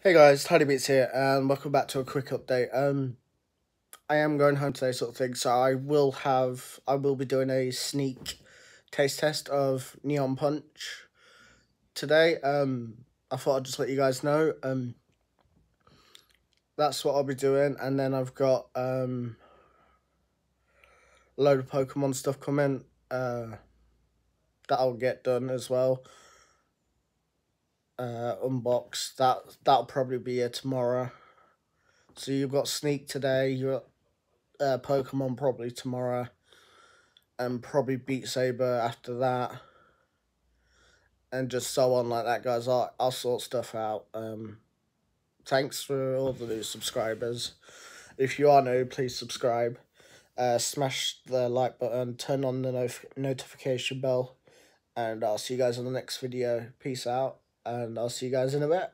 Hey guys, Tidy Beats here, and welcome back to a quick update. Um, I am going home today, sort of thing, so I will have, I will be doing a sneak taste test of Neon Punch today. Um, I thought I'd just let you guys know. Um, that's what I'll be doing, and then I've got um a load of Pokemon stuff coming. Uh, that I'll get done as well uh, unbox. That that'll probably be here tomorrow. So you've got Sneak today. You got uh, Pokemon probably tomorrow, and probably Beat Saber after that, and just so on like that, guys. I'll I'll sort stuff out. Um, thanks for all the new subscribers. If you are new, please subscribe. Uh, smash the like button, turn on the not notification bell, and I'll see you guys on the next video. Peace out and I'll see you guys in a bit.